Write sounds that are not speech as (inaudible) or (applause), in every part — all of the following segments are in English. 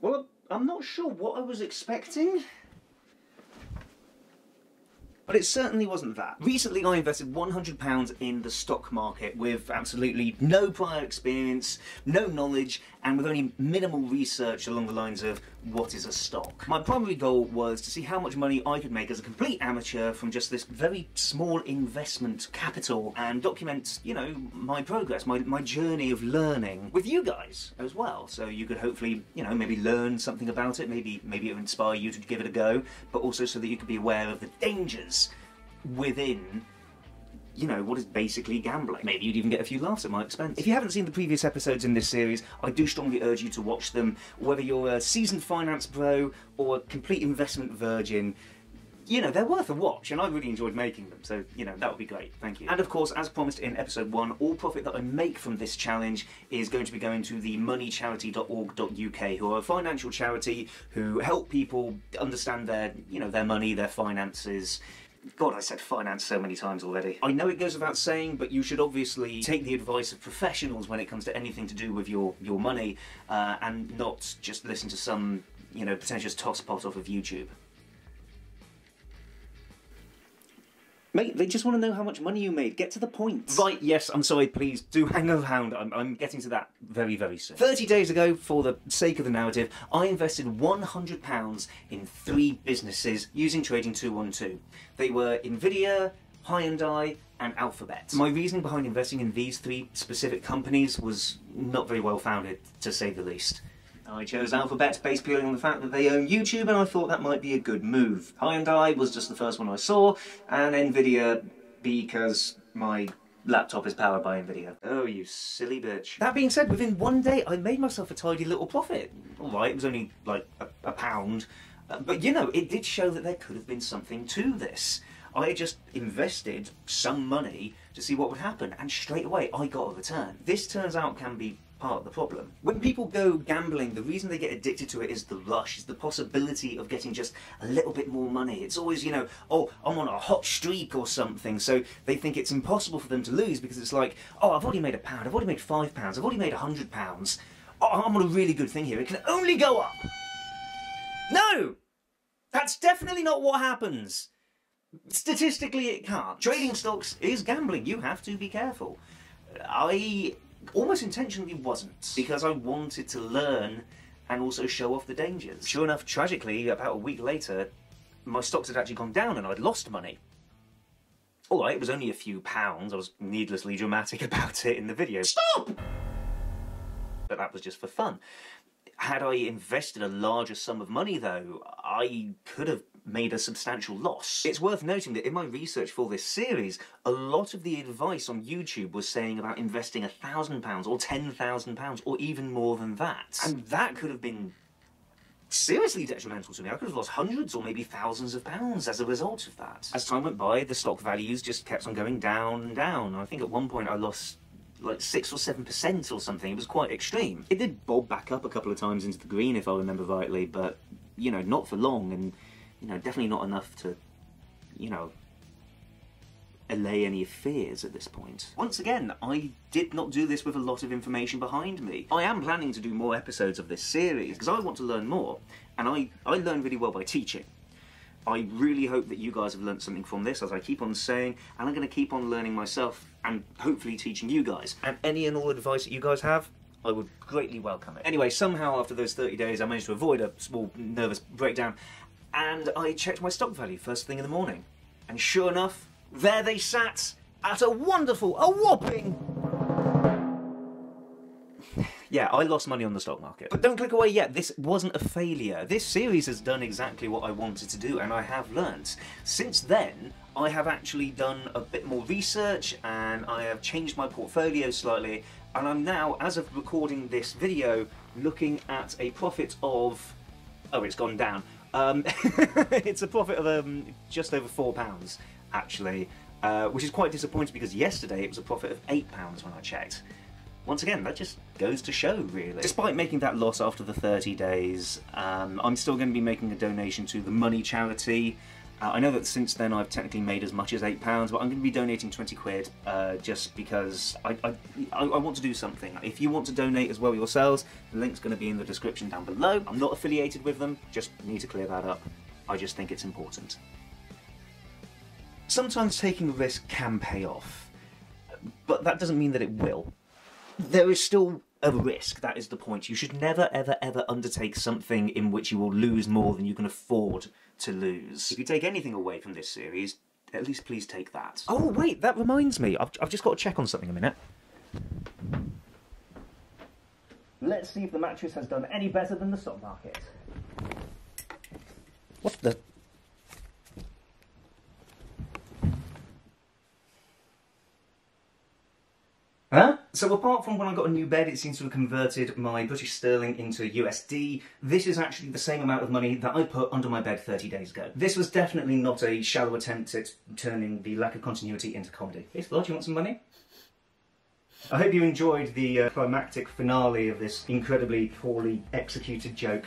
Well, I'm not sure what I was expecting. But it certainly wasn't that. Recently, I invested £100 in the stock market with absolutely no prior experience, no knowledge, and with only minimal research along the lines of what is a stock. My primary goal was to see how much money I could make as a complete amateur from just this very small investment capital and document, you know, my progress, my, my journey of learning with you guys as well. So you could hopefully, you know, maybe learn something about it, maybe maybe it would inspire you to give it a go, but also so that you could be aware of the dangers within you know, what is basically gambling. Maybe you'd even get a few laughs at my expense. If you haven't seen the previous episodes in this series, I do strongly urge you to watch them, whether you're a seasoned finance pro or a complete investment virgin. You know, they're worth a watch, and I really enjoyed making them, so, you know, that would be great. Thank you. And of course, as promised in episode one, all profit that I make from this challenge is going to be going to the moneycharity.org.uk, who are a financial charity who help people understand their, you know, their money, their finances, God, I said finance so many times already. I know it goes without saying, but you should obviously take the advice of professionals when it comes to anything to do with your, your money uh, and not just listen to some, you know, pretentious tosspot off of YouTube. Mate, they just want to know how much money you made. Get to the point. Right, yes, I'm sorry, please do hang around. I'm, I'm getting to that very, very soon. 30 days ago, for the sake of the narrative, I invested £100 in three businesses using Trading 212. They were Nvidia, Hyundai, and Alphabet. My reasoning behind investing in these three specific companies was not very well founded, to say the least. I chose Alphabet based purely on the fact that they own YouTube and I thought that might be a good move. Hyundai was just the first one I saw, and Nvidia because my laptop is powered by Nvidia. Oh, you silly bitch. That being said, within one day I made myself a tidy little profit. Alright, it was only like a, a pound, uh, but you know, it did show that there could have been something to this. I just invested some money to see what would happen, and straight away I got a return. This turns out can be part of the problem. When people go gambling, the reason they get addicted to it is the rush, is the possibility of getting just a little bit more money. It's always, you know, oh, I'm on a hot streak or something, so they think it's impossible for them to lose because it's like, oh, I've already made a pound, I've already made five pounds, I've already made a hundred pounds. Oh, I'm on a really good thing here, it can only go up. No! That's definitely not what happens. Statistically, it can't. Trading stocks is gambling. You have to be careful. I almost intentionally wasn't because I wanted to learn and also show off the dangers. Sure enough, tragically, about a week later, my stocks had actually gone down and I'd lost money. Alright, it was only a few pounds. I was needlessly dramatic (laughs) about it in the video. Stop! But that was just for fun. Had I invested a larger sum of money, though, I could have made a substantial loss. It's worth noting that in my research for this series, a lot of the advice on YouTube was saying about investing a thousand pounds or ten thousand pounds or even more than that. And that could have been seriously detrimental to me. I could have lost hundreds or maybe thousands of pounds as a result of that. As time went by, the stock values just kept on going down and down. I think at one point I lost like six or seven percent or something. It was quite extreme. It did bob back up a couple of times into the green if I remember rightly, but you know, not for long and you know, definitely not enough to, you know, allay any fears at this point. Once again, I did not do this with a lot of information behind me. I am planning to do more episodes of this series because I want to learn more, and I, I learn really well by teaching. I really hope that you guys have learned something from this, as I keep on saying, and I'm going to keep on learning myself and hopefully teaching you guys. And any and all advice that you guys have, I would greatly welcome it. Anyway, somehow after those 30 days, I managed to avoid a small nervous breakdown and I checked my stock value first thing in the morning. And sure enough, there they sat at a wonderful, a whopping. yeah, I lost money on the stock market. But don't click away yet, this wasn't a failure. This series has done exactly what I wanted to do, and I have learnt. Since then, I have actually done a bit more research, and I have changed my portfolio slightly, and I'm now, as of recording this video, looking at a profit of... Oh, it's gone down. Um, (laughs) it's a profit of um, just over four pounds, actually, uh, which is quite disappointing because yesterday it was a profit of eight pounds when I checked. Once again, that just goes to show, really. Despite making that loss after the 30 days, um, I'm still going to be making a donation to the Money Charity. Uh, I know that since then I've technically made as much as £8, but I'm going to be donating 20 quid uh, just because I, I, I, want to do something. If you want to donate as well yourselves, the link's going to be in the description down below. I'm not affiliated with them, just need to clear that up. I just think it's important. Sometimes taking a risk can pay off, but that doesn't mean that it will. There is still a risk, that is the point. You should never, ever, ever undertake something in which you will lose more than you can afford to lose. If you take anything away from this series, at least please take that. Oh, wait, that reminds me. I've, I've just got to check on something a minute. Let's see if the mattress has done any better than the stock market. What the... So apart from when I got a new bed, it seems to have converted my British sterling into USD. This is actually the same amount of money that I put under my bed 30 days ago. This was definitely not a shallow attempt at turning the lack of continuity into comedy. Hey, Lord, you want some money? I hope you enjoyed the uh, climactic finale of this incredibly poorly executed joke.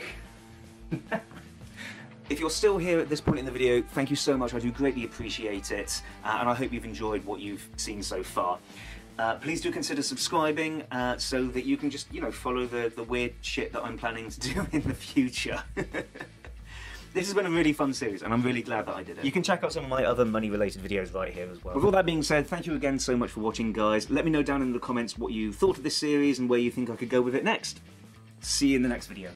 (laughs) If you're still here at this point in the video, thank you so much. I do greatly appreciate it, uh, and I hope you've enjoyed what you've seen so far. Uh, please do consider subscribing uh, so that you can just, you know, follow the, the weird shit that I'm planning to (laughs) do in the future. (laughs) this has been a really fun series and I'm really glad that I did it. You can check out some of my other money related videos right here as well. With all that being said, thank you again so much for watching guys. Let me know down in the comments what you thought of this series and where you think I could go with it next. See you in the next video.